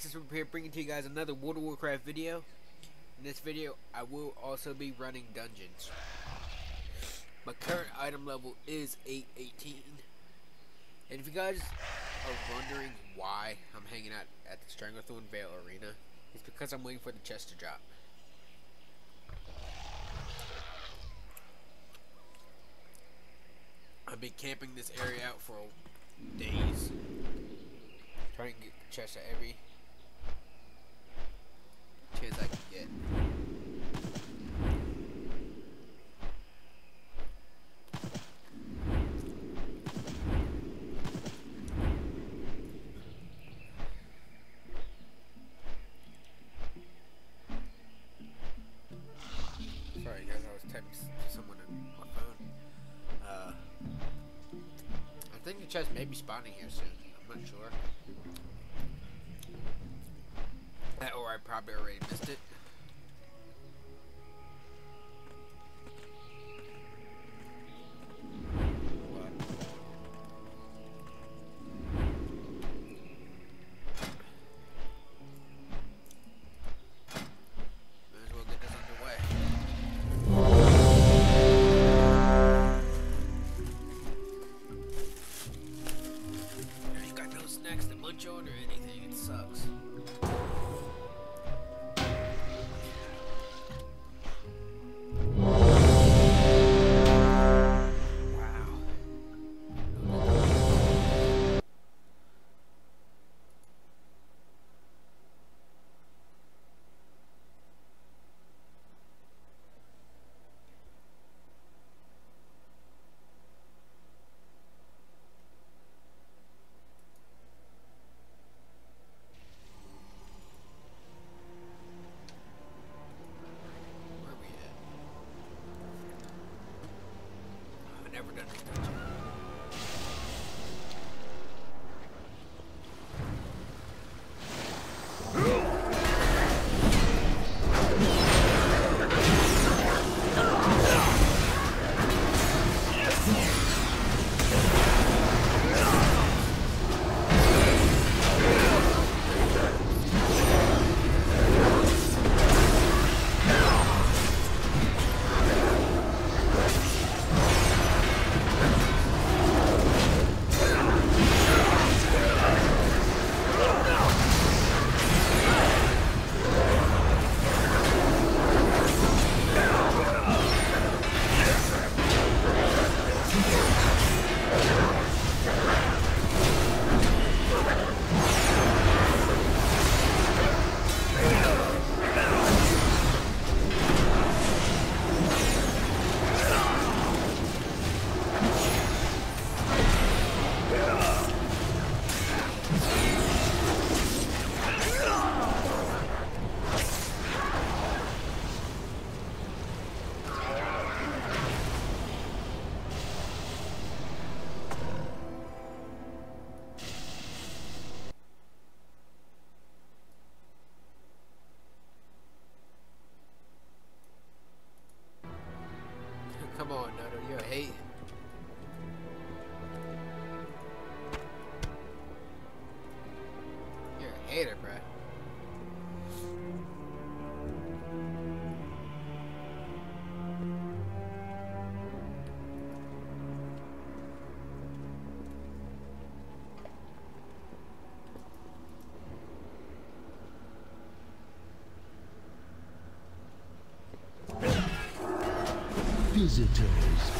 Nexus Rip here, bringing to you guys another World of Warcraft video. In this video, I will also be running dungeons. My current item level is 818. And if you guys are wondering why I'm hanging out at the Stranglethorn Vale Arena, it's because I'm waiting for the chest to drop. I've been camping this area out for days. Trying to get the chest at every chance I can get. Sorry guys, I was to someone on my phone. Uh, I think the chest may be spawning here soon. I'm not sure. Or I probably already missed it. On, Nutter, you're a hater, bruh. Visitors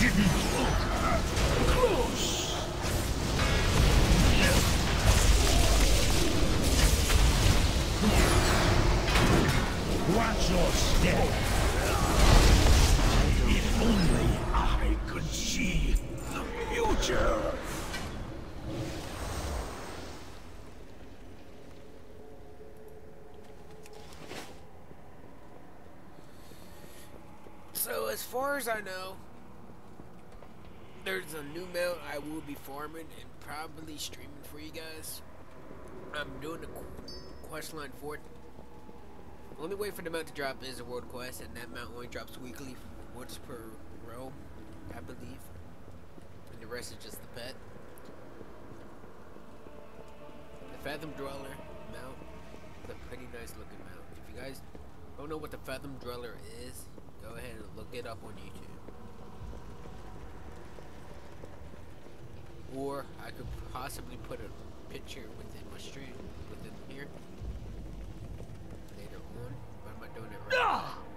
Watch your step. If only I could see the future. So as far as I know, there's a new mount I will be farming and probably streaming for you guys. I'm doing the qu- quest line for it. Only way for the mount to drop is a world quest, and that mount only drops weekly, once per row, I believe. And the rest is just the pet. The Fathom Dweller mount is a pretty nice looking mount. If you guys don't know what the Fathom Dweller is, go ahead and look it up on YouTube. Or I could possibly put a picture within my stream, within here. Later on. Why am I doing it right now?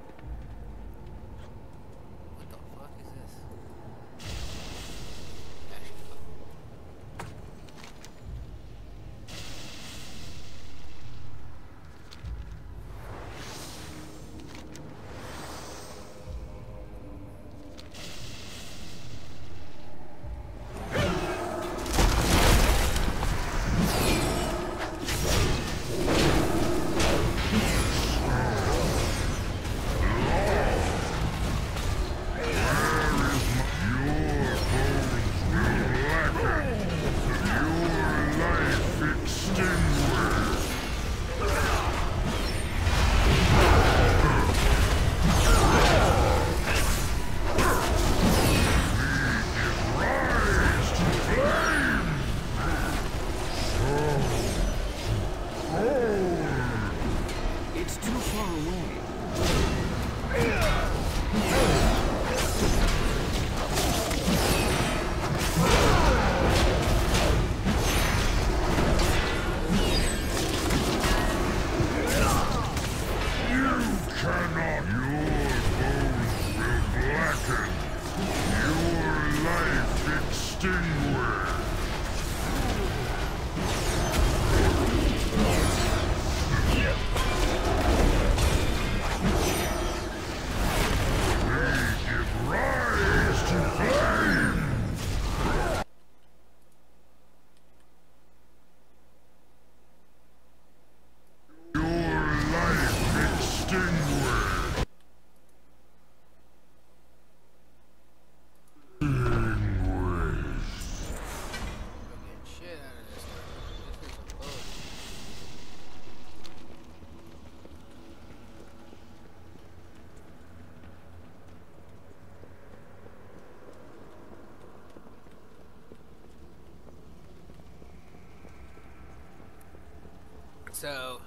So,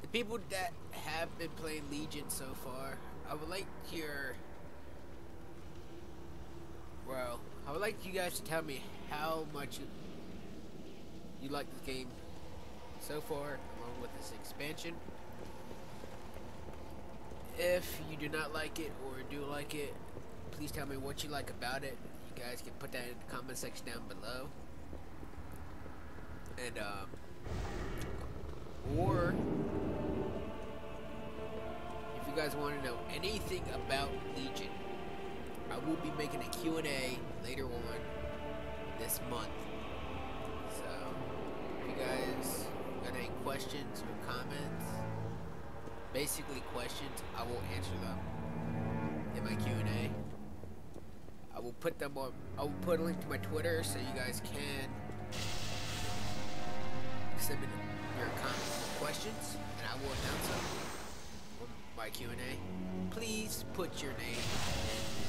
the people that have been playing Legion so far, I would like your well, I would like you guys to tell me how much you, you like the game so far, along with this expansion. If you do not like it or do like it, please tell me what you like about it. You guys can put that in the comment section down below. And, um, or if you guys want to know anything about Legion, I will be making a Q&A later on this month. So, if you guys got any questions or comments, basically questions, I will answer them in my Q&A. I will put them on, I will put a link to my Twitter so you guys can send me your comments questions, and I will announce them my Q&A. Please put your name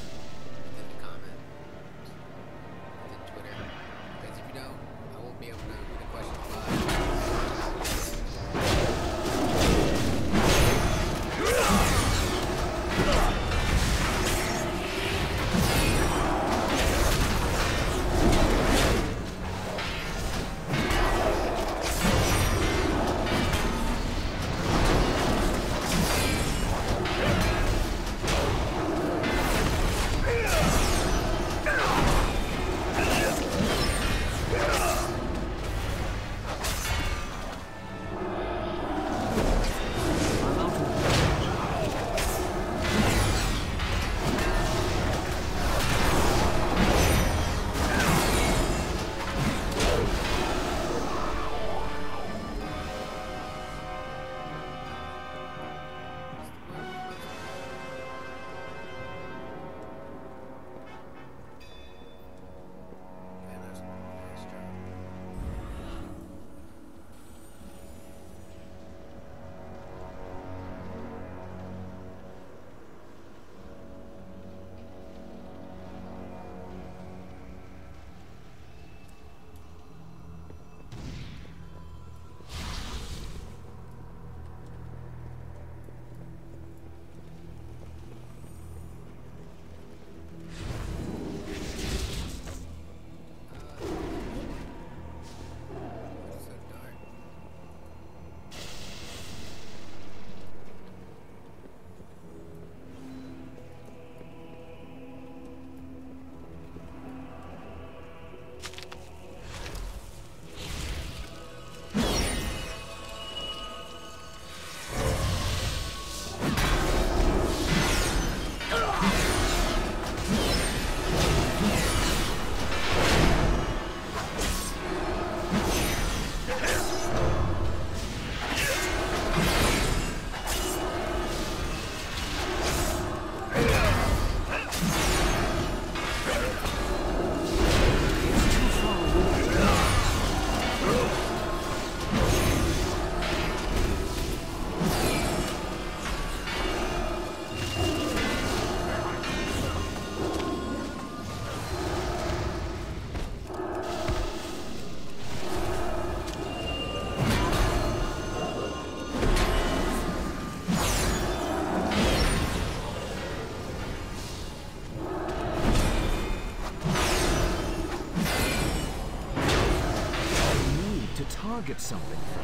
target something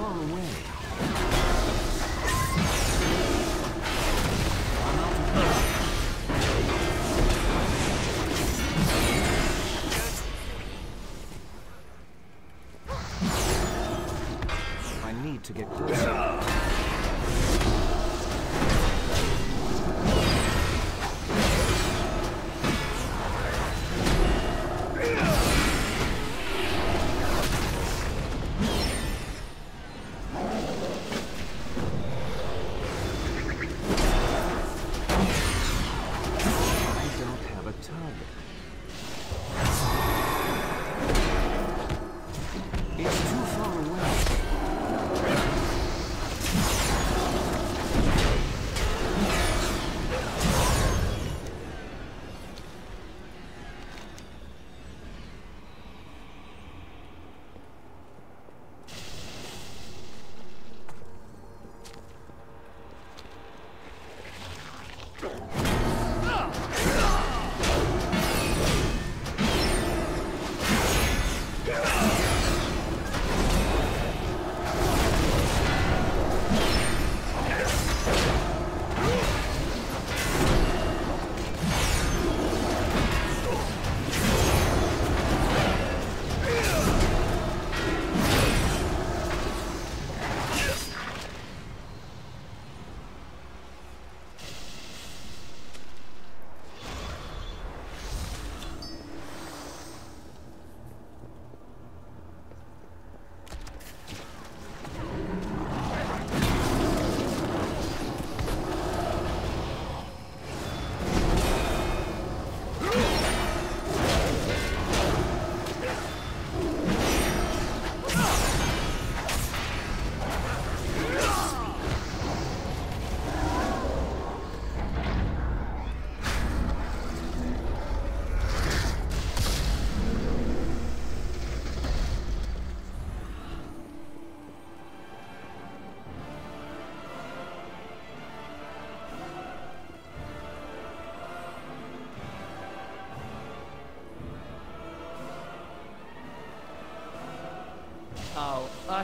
far away.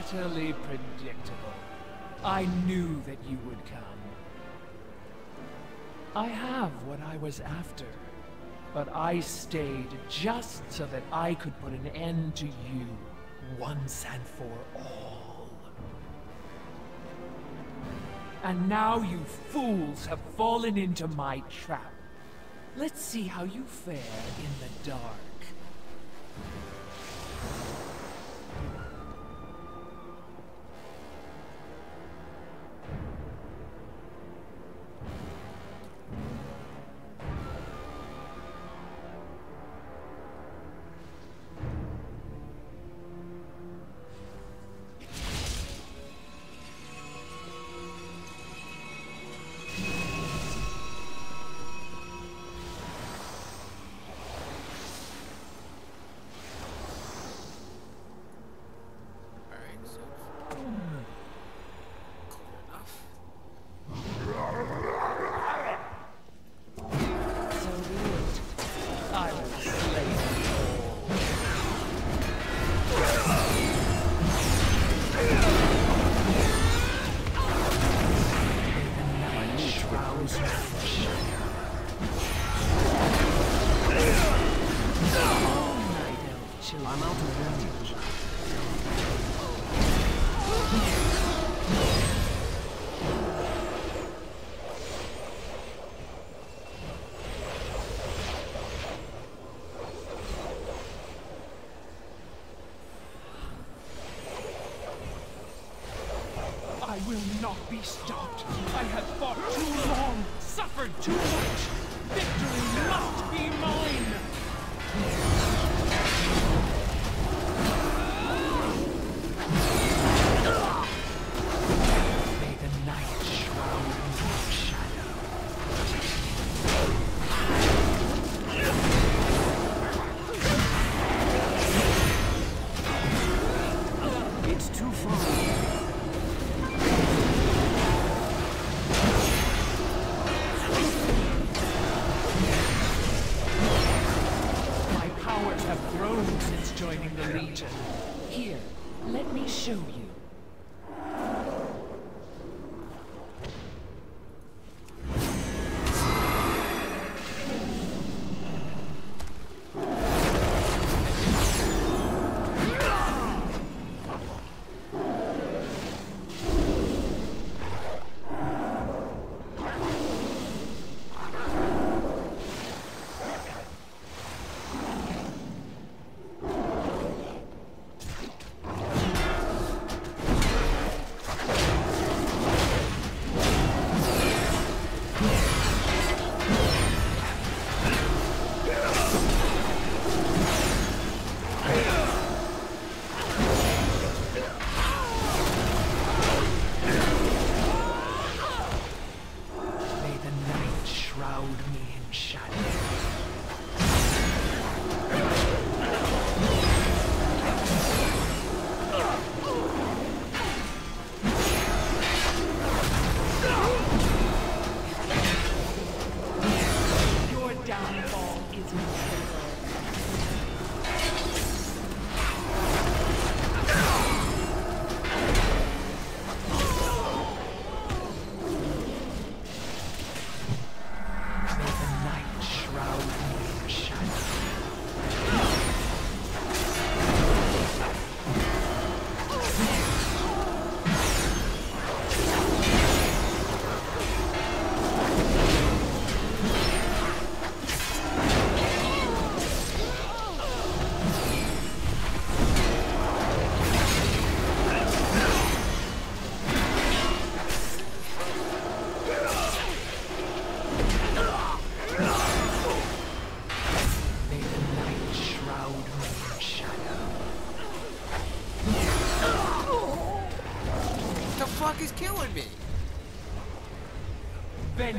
Utterly predictable. I knew that you would come. I have what I was after, but I stayed just so that I could put an end to you once and for all. And now you fools have fallen into my trap. Let's see how you fare in the dark. Be stopped. I have fought too long, suffered too much.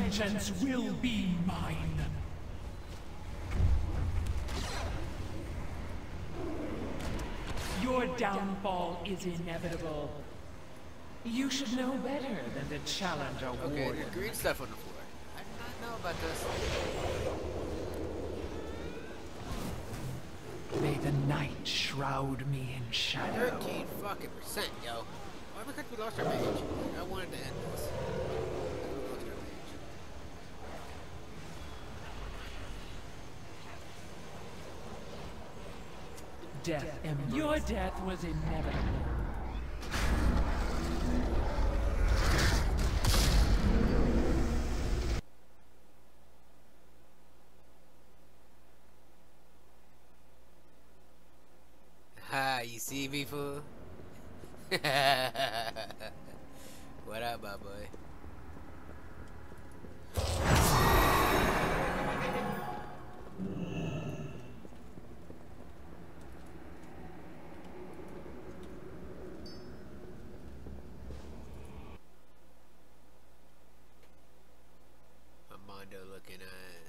vengeance will be mine. Your downfall is inevitable. You should know better than the challenge a okay, the green stuff on the floor. I did not know about this. May the night shroud me in shadow. 13 fucking percent, yo. Why the heck we lost our mage? I wanted to end this. death, death embrace. Your death was inevitable. Ha, you see me, fool? what up, my boy? window looking at.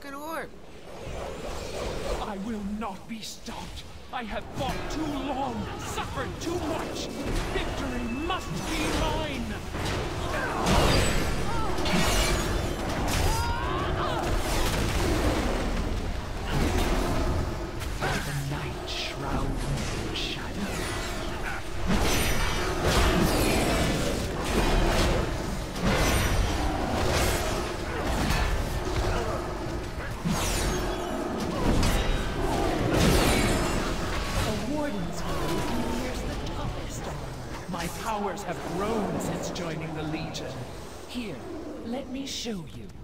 fucking orb. I will not be stopped. I have fought too long, suffered too much. Here, let me show you.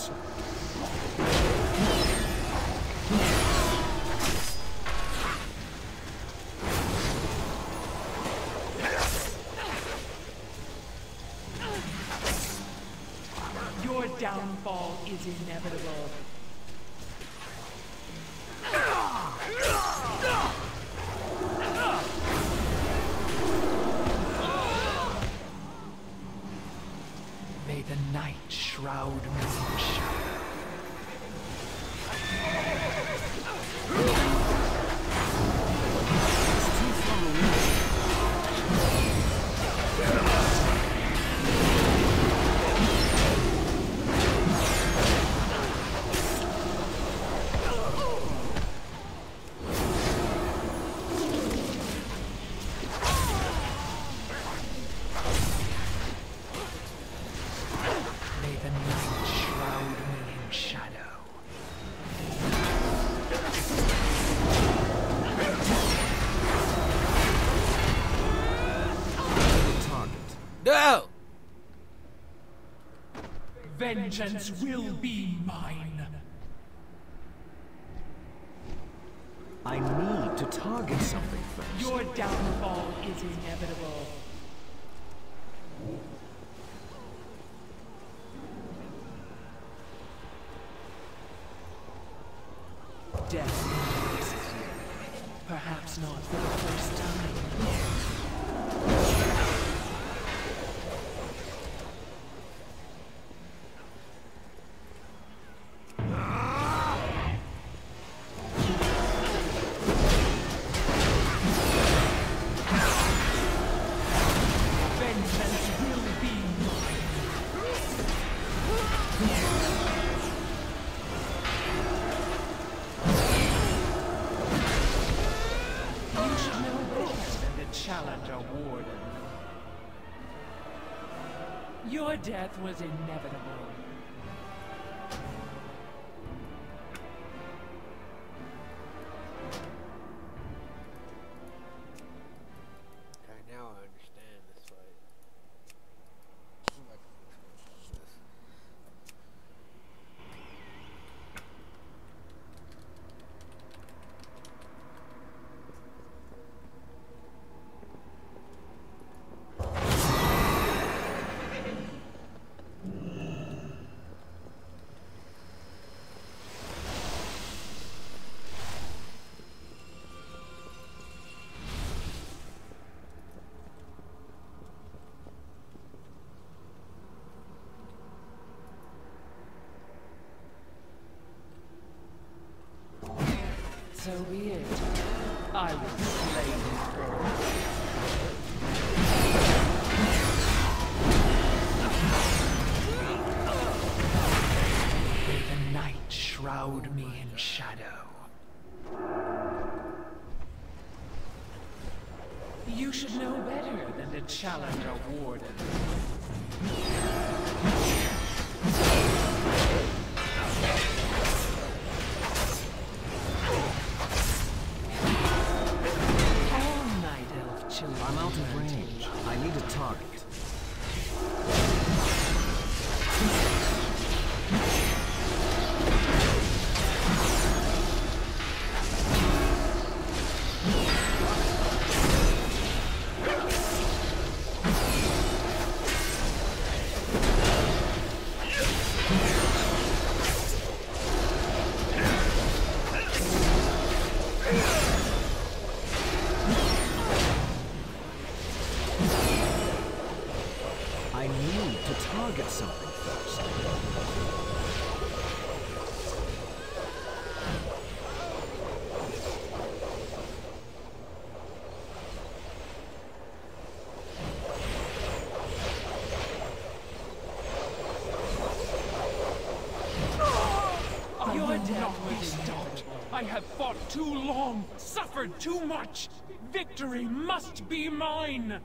Your downfall is inevitable. vengeance will be mine. death was inevitable. So be it. I will slay you. May the night shroud me in shadow. You should know better than to challenge too long, suffered too much. Victory must be mine!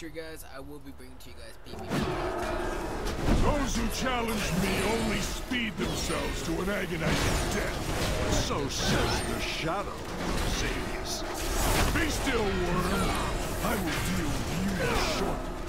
Future, guys, I will be bringing to you guys PvP. Those who challenge me only speed themselves to an agonizing death. So says the shadow, Xavius. Be still, worm. I will deal with you shortly.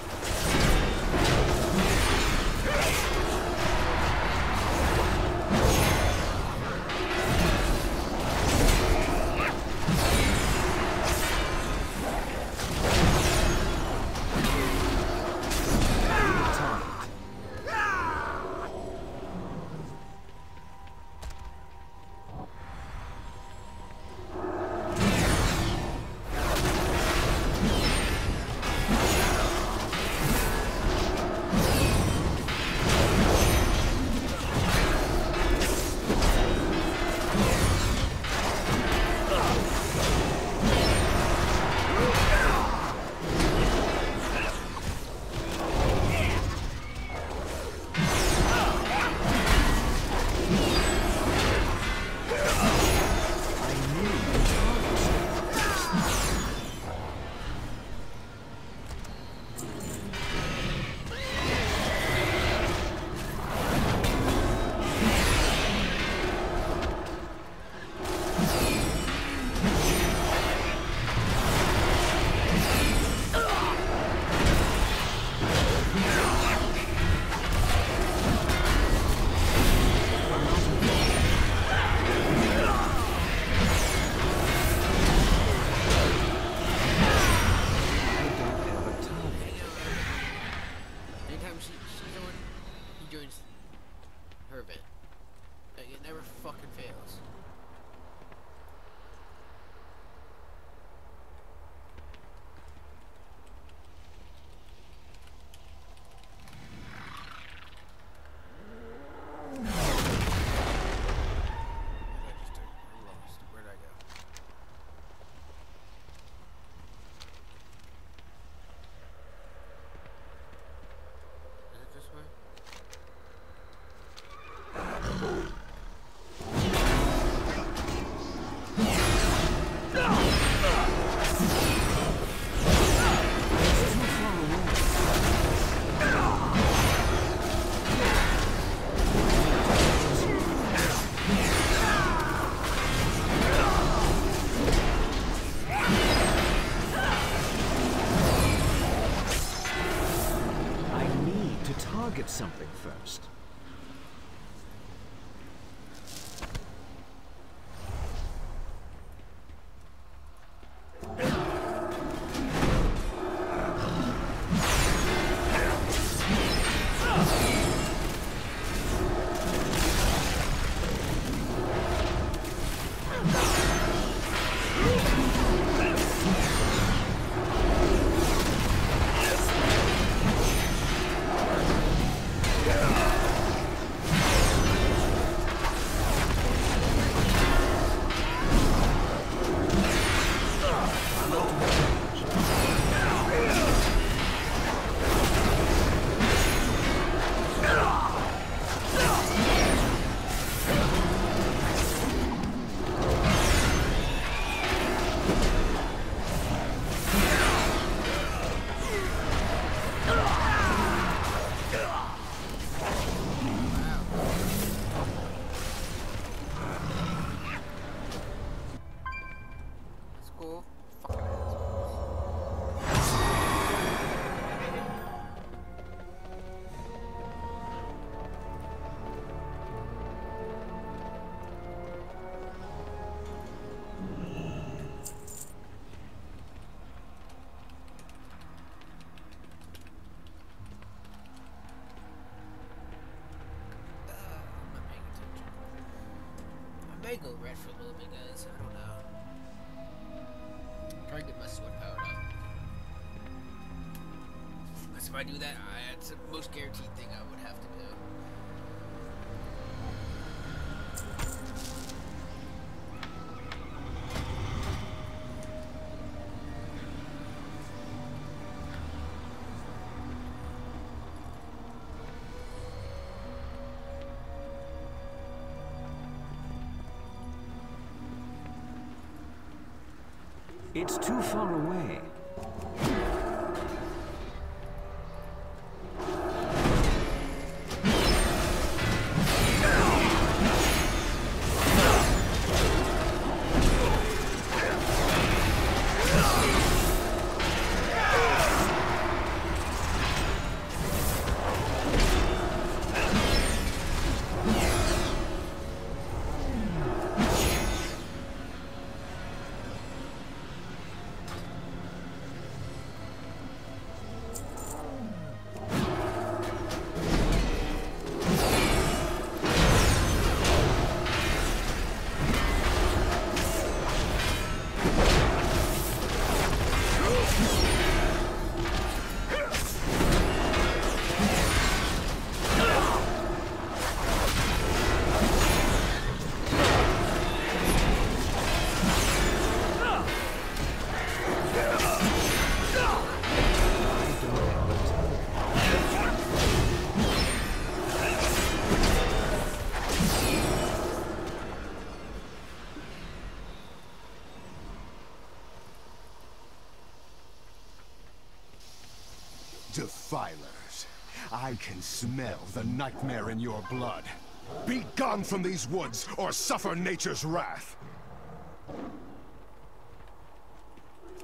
May go red for a little bit, guys. I don't know. Try to get my sword powered up. Because if I do that, I, it's the most guaranteed thing I would have to do. It's too far away. I can smell the nightmare in your blood. Be gone from these woods, or suffer nature's wrath.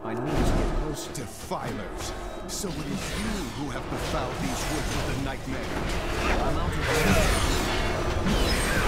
I need to get closer. Defilers. So it is you who have befouled these woods with the nightmare. I'm out of range.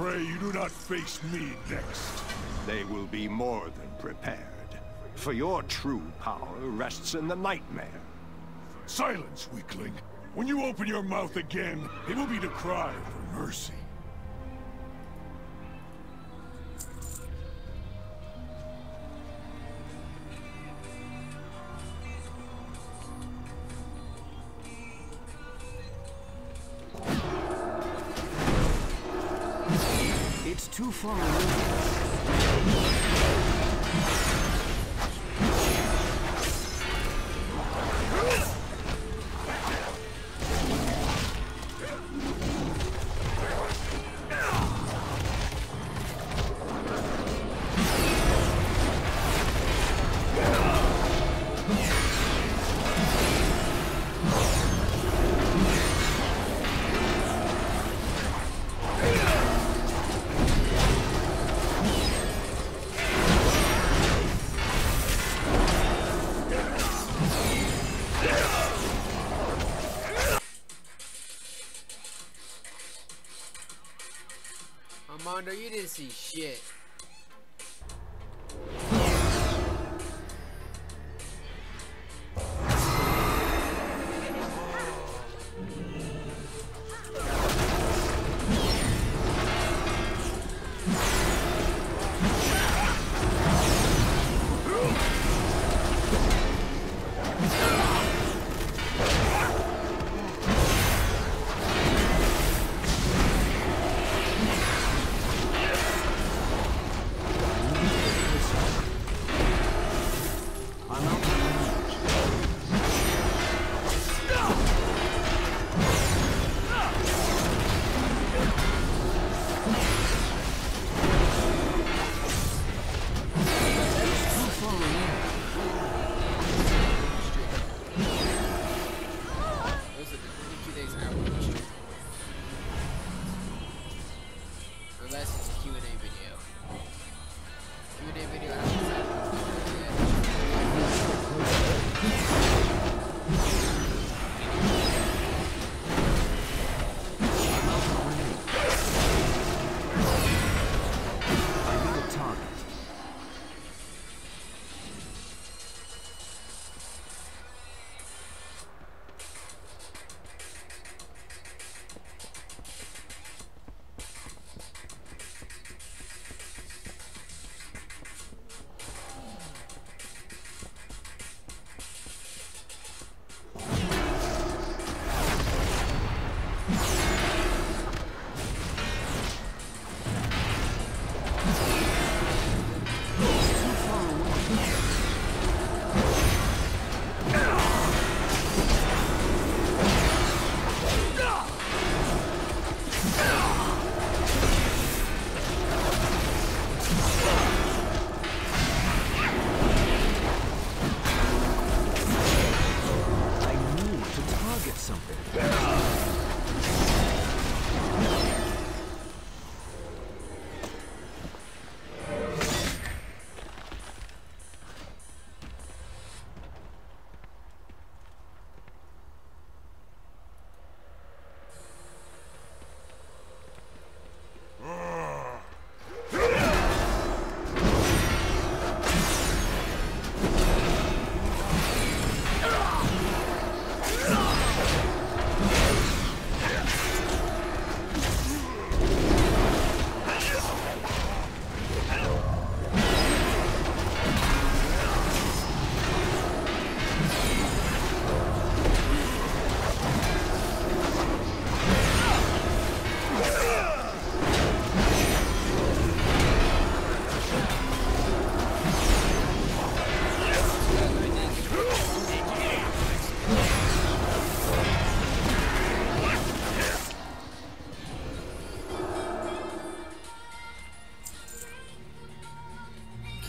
Pray you do not face me next. They will be more than prepared. For your true power rests in the nightmare. Silence, weakling. When you open your mouth again, it will be to cry for mercy. Too far. You didn't see shit.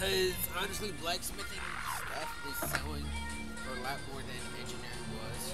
Because honestly, blacksmithing stuff is selling for a lot more than engineering was.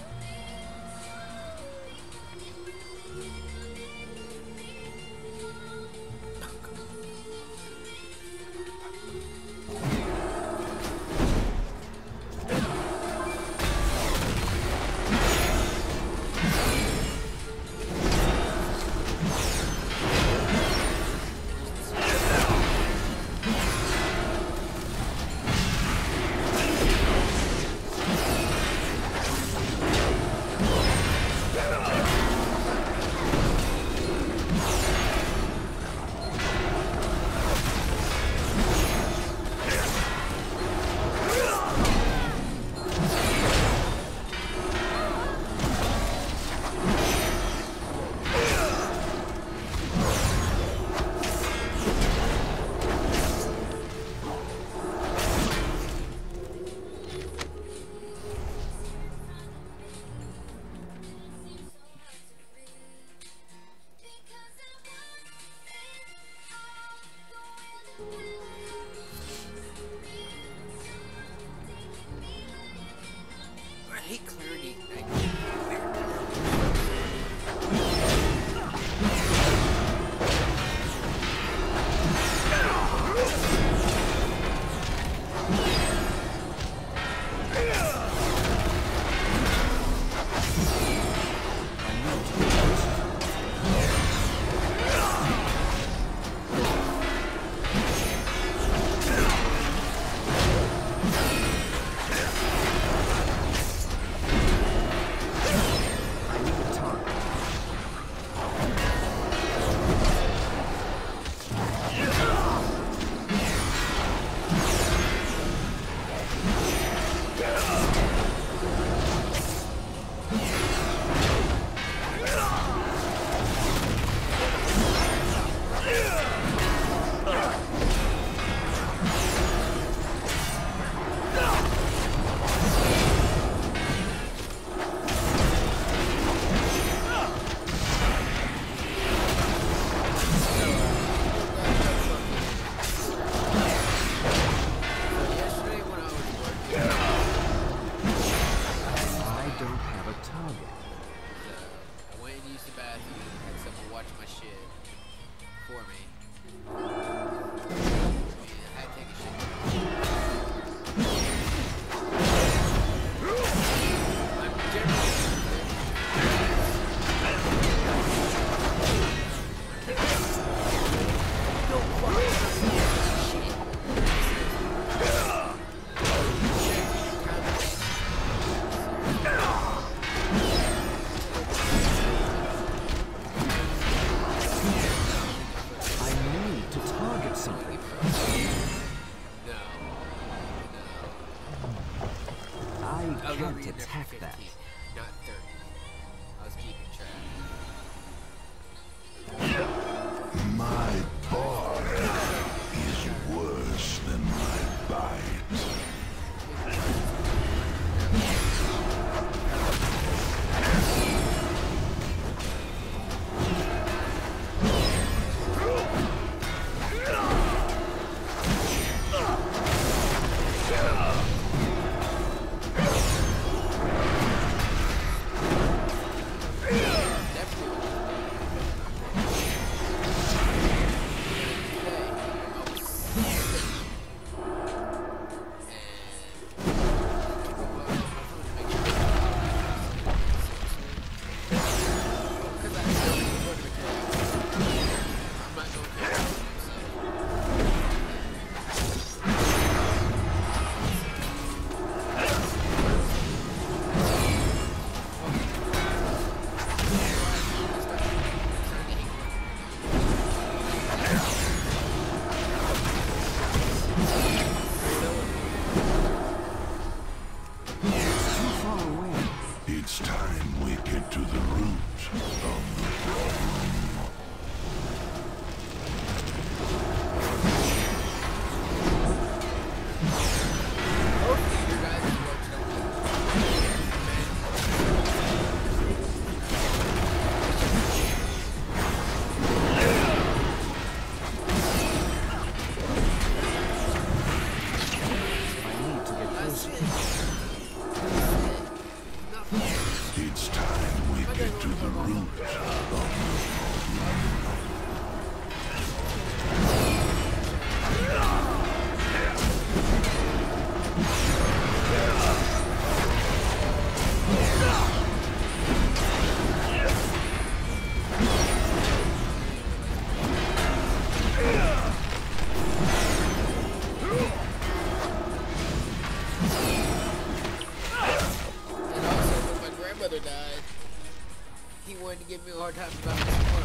Times about this one.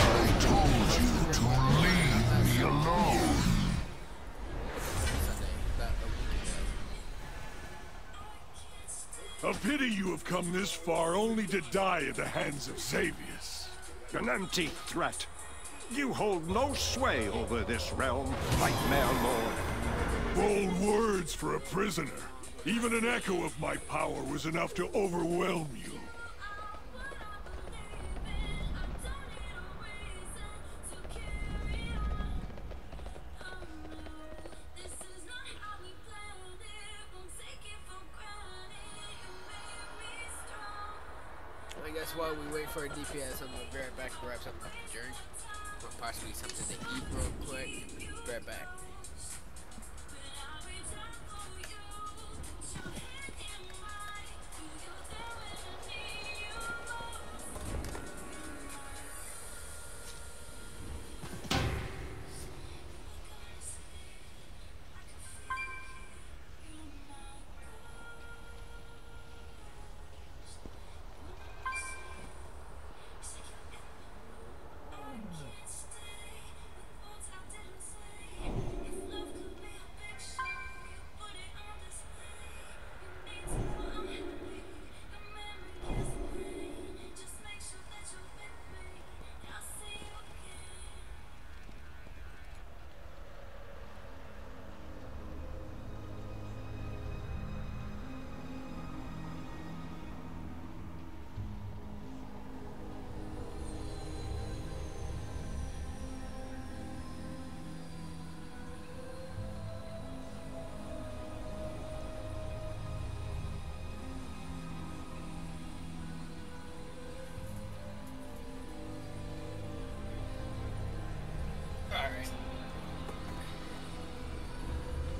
I told you to leave me alone. A. A pity you have come this far only to die at the hands of Xavius. An empty threat. You hold no sway over this realm, Nightmare Lord. Bold words for a prisoner. Even an echo of my power was enough to overwhelm you. I guess while we wait for a DPS, I'm gonna be right back to grab something to drink. Or possibly something to eat real quick. Be right back.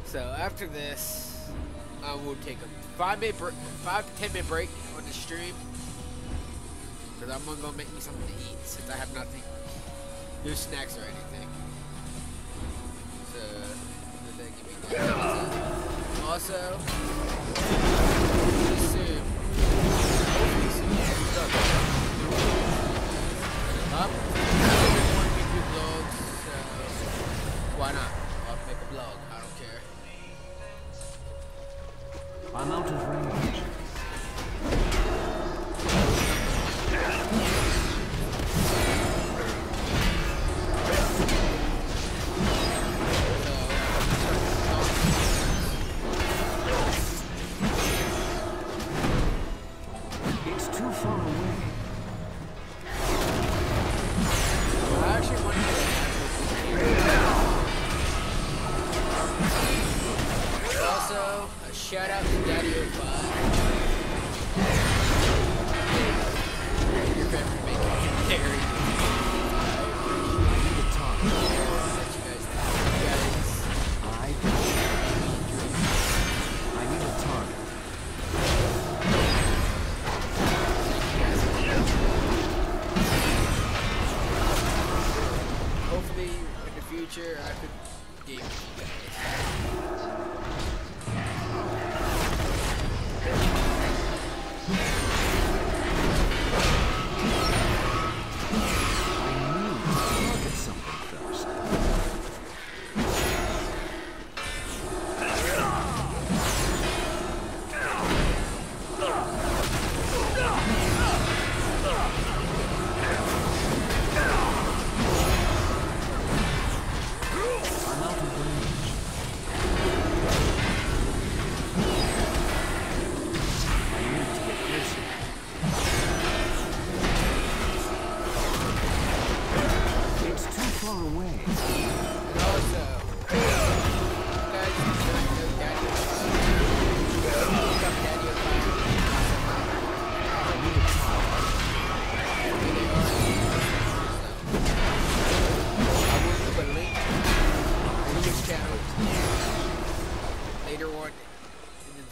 So after this, I will take a five minute, br- five to ten minute break on the stream. Cause I'm gonna go make me something to eat since I have nothing, no snacks or anything. So. Also, soon, up. Vlogs, so why not? I'll make a blog. I don't care. I'm out of range.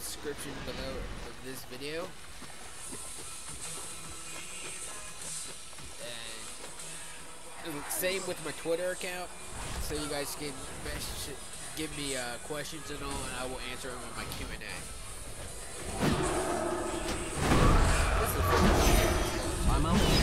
description below of this video. And same with my Twitter account, so you guys can give me uh, questions and all, and I will answer them in my Q&A. I'm out.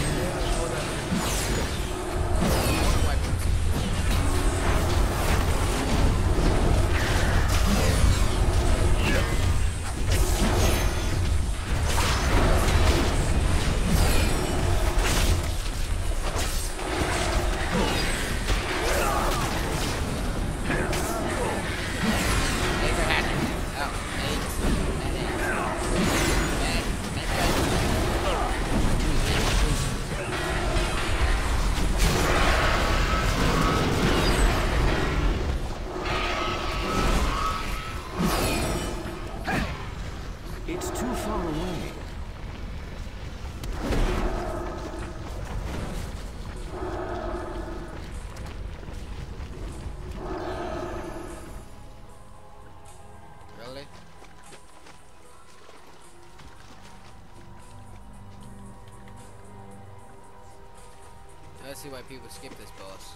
People skip this boss.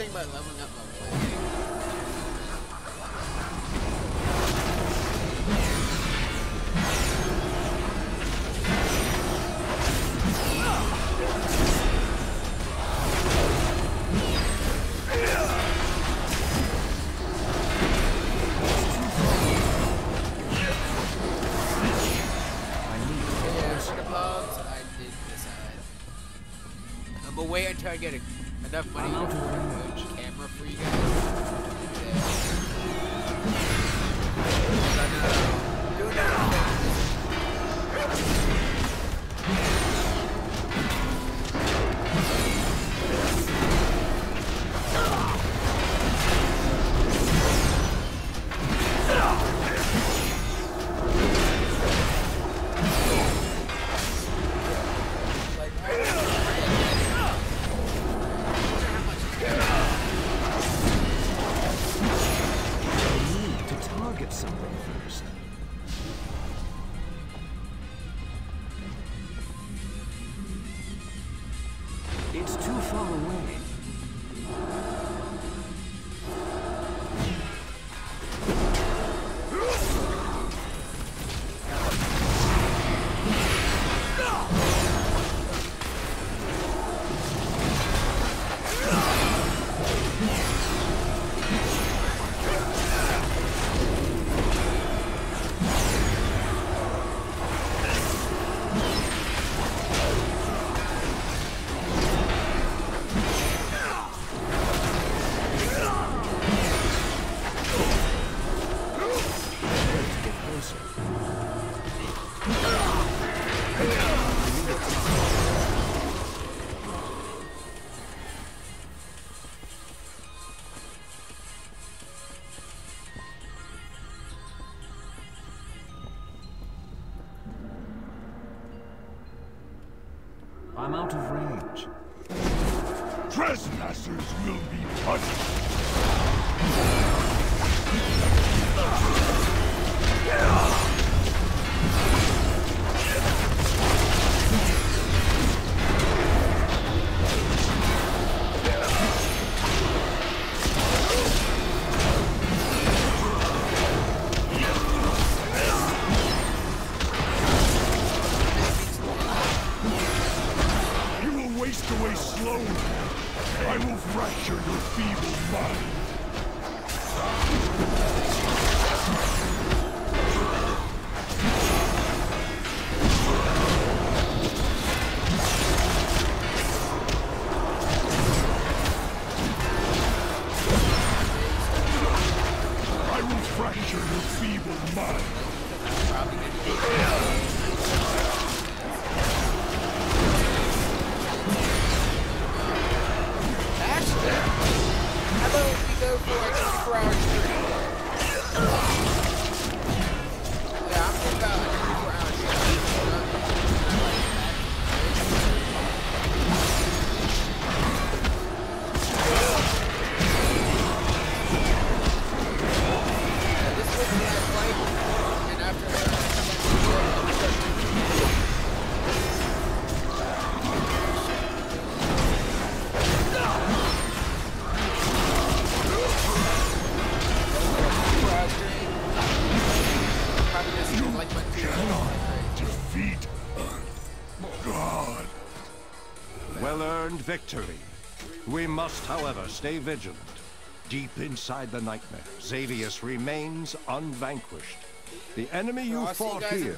Honestly thinking I'm out of range. Trespassers will be punished. victory. We must, however, stay vigilant. Deep inside the nightmare, Xavius remains unvanquished. The enemy you well, fought 30 here